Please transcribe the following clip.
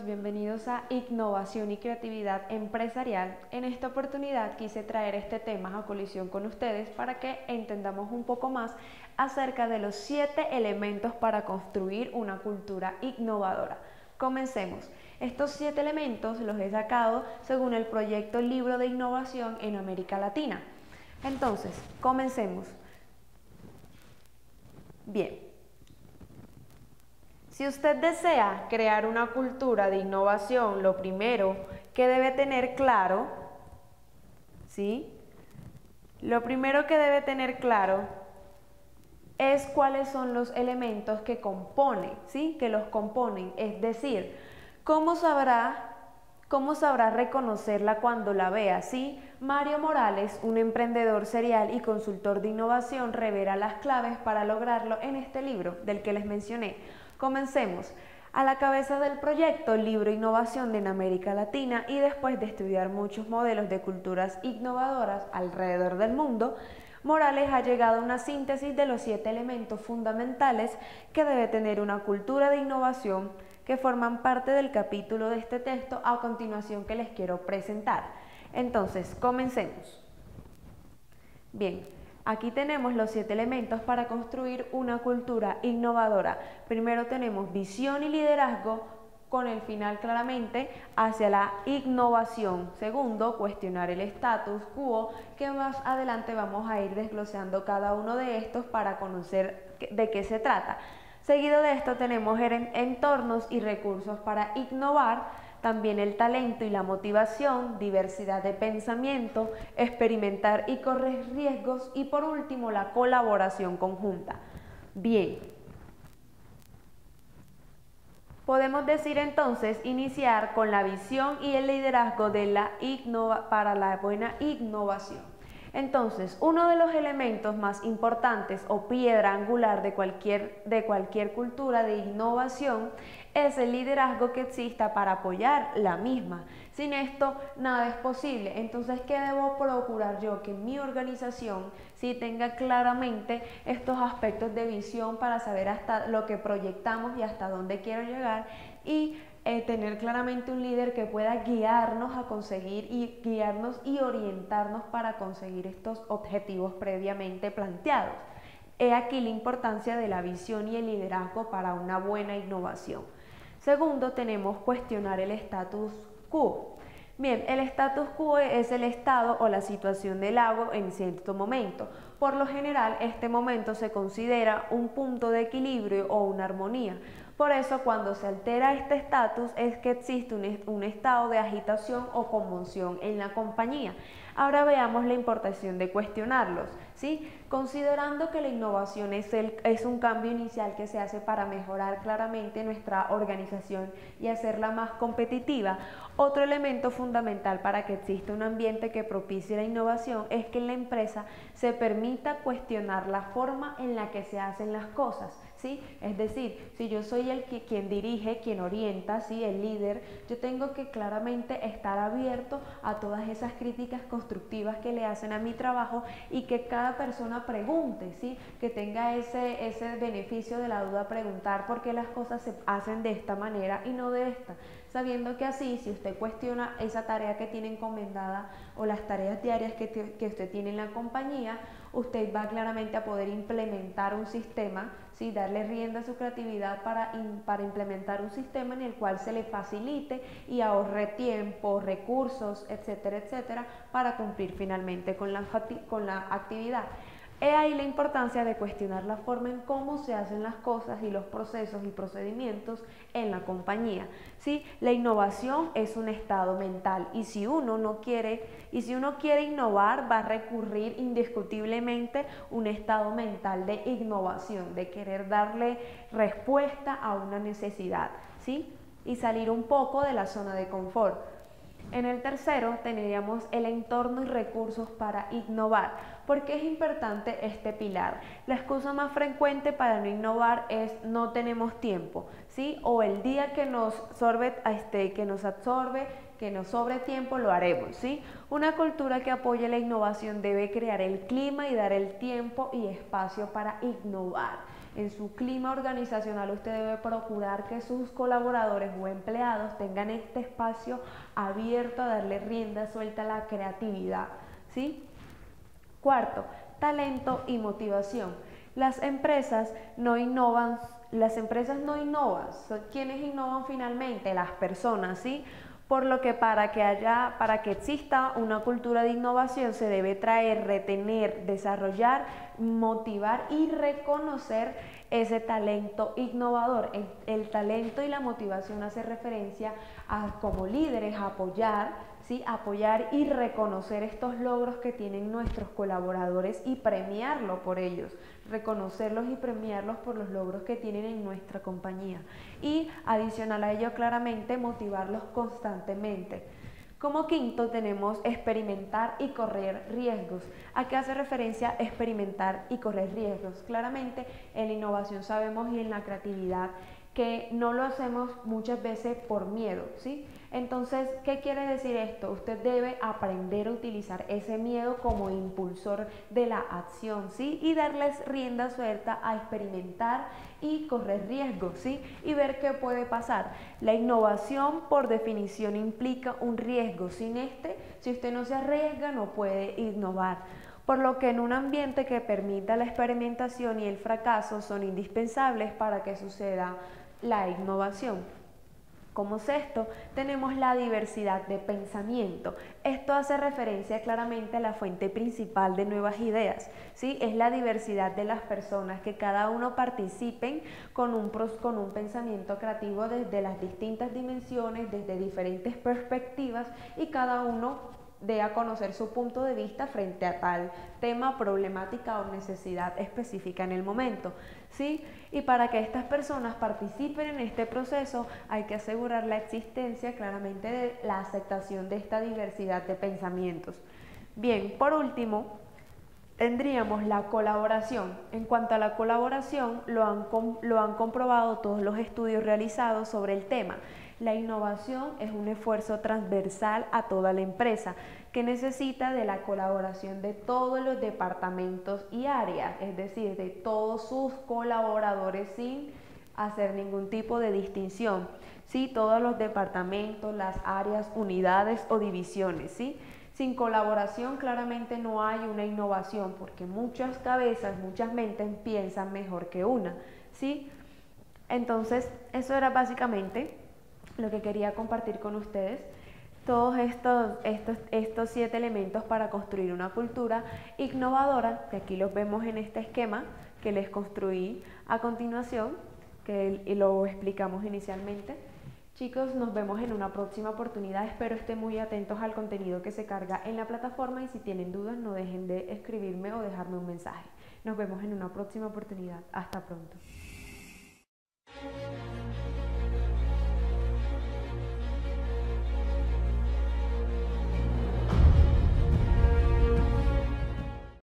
bienvenidos a Innovación y Creatividad Empresarial. En esta oportunidad quise traer este tema a colisión con ustedes para que entendamos un poco más acerca de los siete elementos para construir una cultura innovadora. Comencemos. Estos siete elementos los he sacado según el proyecto Libro de Innovación en América Latina. Entonces, comencemos. Bien, si usted desea crear una cultura de innovación, lo primero que debe tener claro, ¿sí? Lo primero que debe tener claro es cuáles son los elementos que componen, ¿sí? Que los componen, es decir, cómo sabrá ¿Cómo sabrá reconocerla cuando la vea? Sí, Mario Morales, un emprendedor serial y consultor de innovación, revela las claves para lograrlo en este libro del que les mencioné. Comencemos. A la cabeza del proyecto Libro Innovación en América Latina y después de estudiar muchos modelos de culturas innovadoras alrededor del mundo, Morales ha llegado a una síntesis de los siete elementos fundamentales que debe tener una cultura de innovación que forman parte del capítulo de este texto a continuación que les quiero presentar. Entonces, comencemos. Bien, Aquí tenemos los siete elementos para construir una cultura innovadora. Primero tenemos visión y liderazgo con el final claramente hacia la innovación. Segundo, cuestionar el status quo, que más adelante vamos a ir desglosando cada uno de estos para conocer de qué se trata. Seguido de esto tenemos entornos y recursos para innovar también el talento y la motivación, diversidad de pensamiento, experimentar y correr riesgos y por último la colaboración conjunta. Bien, Podemos decir entonces iniciar con la visión y el liderazgo para la buena innovación. Entonces, uno de los elementos más importantes o piedra angular de cualquier, de cualquier cultura de innovación es el liderazgo que exista para apoyar la misma. Sin esto, nada es posible. Entonces, ¿qué debo procurar yo? Que mi organización sí tenga claramente estos aspectos de visión para saber hasta lo que proyectamos y hasta dónde quiero llegar y eh, tener claramente un líder que pueda guiarnos a conseguir y guiarnos y orientarnos para conseguir estos objetivos previamente planteados. He aquí la importancia de la visión y el liderazgo para una buena innovación. Segundo, tenemos cuestionar el status quo. Bien, el status quo es el estado o la situación del lago en cierto momento. Por lo general, este momento se considera un punto de equilibrio o una armonía. Por eso cuando se altera este estatus es que existe un, estado de agitación o conmoción en la compañía. Ahora veamos la importación de cuestionarlos. ¿sí? Considerando que la innovación es, es un cambio inicial que se hace para mejorar claramente nuestra organización y hacerla más competitiva, otro elemento fundamental para que exista un ambiente que propicie la innovación es que en la empresa se permita cuestionar la forma en la que se hacen las cosas. ¿Sí? Es decir, si yo soy el que, quien dirige, quien orienta, ¿sí? el líder, yo tengo que claramente estar abierto a todas esas críticas constructivas que le hacen a mi trabajo y que cada persona pregunte, ¿sí? que tenga ese, ese beneficio de la duda preguntar por qué las cosas se hacen de esta manera y no de esta, sabiendo que así, si usted cuestiona esa tarea que tiene encomendada o las tareas diarias que, que usted tiene en la compañía, usted va claramente a poder implementar un sistema, ¿sí? darle rienda a su creatividad para, para implementar un sistema en el cual se le facilite y ahorre tiempo, recursos, etcétera, etcétera, para cumplir finalmente con la, con la actividad. He ahí la importancia de cuestionar la forma en cómo se hacen las cosas y los procesos y procedimientos en la compañía. ¿Sí? La innovación es un estado mental y si uno no quiere y si uno quiere innovar va a recurrir indiscutiblemente un estado mental de innovación, de querer darle respuesta a una necesidad, ¿sí? Y salir un poco de la zona de confort. En el tercero tendríamos el entorno y recursos para innovar. ¿Por qué es importante este pilar? La excusa más frecuente para no innovar es no tenemos tiempo, ¿sí? O el día que nos absorbe, este, que nos absorbe, que nos sobre tiempo, lo haremos, ¿sí? Una cultura que apoye la innovación debe crear el clima y dar el tiempo y espacio para innovar. en su clima organizacional usted debe procurar que sus colaboradores o empleados tengan este espacio abierto a darle rienda suelta a la creatividad. ¿sí? Cuarto, talento y motivación. Las empresas no innovan, las empresas no innovan, son quienes innovan finalmente, las personas, ¿sí? Por lo que para que haya, para que exista una cultura de innovación se debe traer, retener, desarrollar, motivar y reconocer ese talento innovador. El, talento y la motivación hace referencia a como líderes apoyar, ¿sí? apoyar y reconocer estos logros que tienen nuestros colaboradores y premiarlo por ellos reconocerlos y premiarlos por los logros que tienen en nuestra compañía y adicional a ello claramente motivarlos constantemente. Como quinto tenemos experimentar y correr riesgos. ¿A qué hace referencia experimentar y correr riesgos? Claramente en la innovación sabemos y en la creatividad que no lo hacemos muchas veces por miedo, ¿sí? Entonces, ¿qué quiere decir esto? Usted debe aprender a utilizar ese miedo como impulsor de la acción, ¿sí? Y darles rienda suelta a experimentar y correr riesgos, ¿sí? Y ver qué puede pasar. La innovación, por definición, implica un riesgo. Sin este, si usted no se arriesga, no puede innovar por lo que en un ambiente que permita la experimentación y el fracaso son indispensables para que suceda la innovación. Como sexto, tenemos la diversidad de pensamiento. Esto hace referencia claramente a la fuente principal de nuevas ideas. ¿sí? Es la diversidad de las personas, que cada uno participen con un, con un pensamiento creativo desde las distintas dimensiones, desde diferentes perspectivas y cada uno de a conocer su punto de vista frente a tal tema, problemática o necesidad específica en el momento. ¿sí? Y para que estas personas participen en este proceso hay que asegurar la existencia claramente de la aceptación de esta diversidad de pensamientos. Bien, por último, tendríamos la colaboración. En cuanto a la colaboración, lo han, lo han comprobado todos los estudios realizados sobre el tema. La innovación es un esfuerzo transversal a toda la empresa que necesita de la colaboración de todos los departamentos y áreas, es decir, de todos sus colaboradores sin hacer ningún tipo de distinción. ¿sí? Todos los departamentos, las áreas, unidades o divisiones. ¿sí? Sin colaboración claramente no hay una innovación porque muchas cabezas, muchas mentes piensan mejor que una. ¿sí? Entonces, eso era básicamente lo que quería compartir con ustedes. Todos estos, estos, estos siete elementos para construir una cultura innovadora, que aquí los vemos en este esquema que les construí a continuación, que lo explicamos inicialmente. Chicos, nos vemos en una próxima oportunidad. Espero estén muy atentos al contenido que se carga en la plataforma y si tienen dudas no dejen de escribirme o dejarme un mensaje. Nos vemos en una próxima oportunidad. Hasta pronto.